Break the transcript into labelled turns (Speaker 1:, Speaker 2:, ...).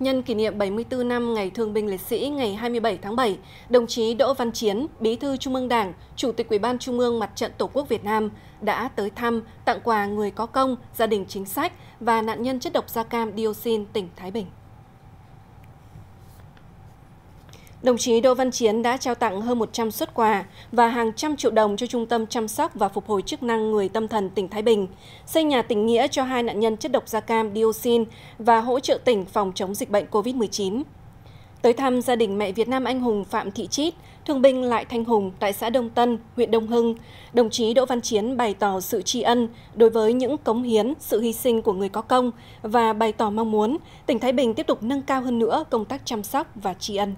Speaker 1: Nhân kỷ niệm 74 năm Ngày Thương binh Liệt sĩ ngày 27 tháng 7, đồng chí Đỗ Văn Chiến, Bí thư Trung ương Đảng, Chủ tịch Ủy ban Trung ương Mặt trận Tổ quốc Việt Nam đã tới thăm, tặng quà người có công, gia đình chính sách và nạn nhân chất độc da cam dioxin tỉnh Thái Bình. Đồng chí Đỗ Văn Chiến đã trao tặng hơn 100 xuất quà và hàng trăm triệu đồng cho Trung tâm chăm sóc và phục hồi chức năng người tâm thần tỉnh Thái Bình, xây nhà tỉnh nghĩa cho hai nạn nhân chất độc da cam dioxin và hỗ trợ tỉnh phòng chống dịch bệnh COVID-19. Tới thăm gia đình mẹ Việt Nam anh hùng Phạm Thị Chít, thương binh Lại Thanh Hùng tại xã Đông Tân, huyện Đông Hưng, đồng chí Đỗ Văn Chiến bày tỏ sự tri ân đối với những cống hiến, sự hy sinh của người có công và bày tỏ mong muốn tỉnh Thái Bình tiếp tục nâng cao hơn nữa công tác chăm sóc và tri ân.